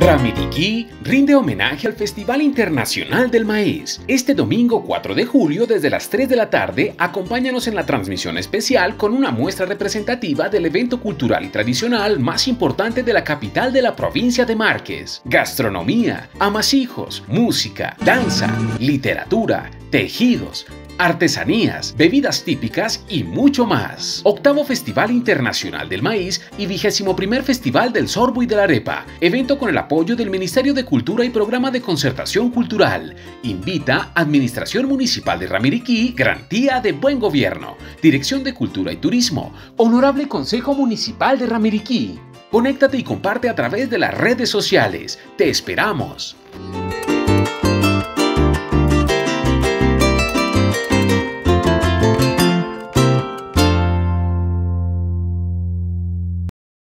Ramiriquí rinde homenaje al Festival Internacional del Maíz. Este domingo 4 de julio desde las 3 de la tarde, acompáñanos en la transmisión especial con una muestra representativa del evento cultural y tradicional más importante de la capital de la provincia de Márquez. Gastronomía, amasijos, música, danza, literatura, tejidos, artesanías, bebidas típicas y mucho más. Octavo Festival Internacional del Maíz y vigésimo primer Festival del Sorbo y de la Arepa, evento con el apoyo del Ministerio de Cultura y Programa de Concertación Cultural. Invita Administración Municipal de Ramiriquí, Garantía de Buen Gobierno, Dirección de Cultura y Turismo, Honorable Consejo Municipal de Ramiriquí. Conéctate y comparte a través de las redes sociales. Te esperamos.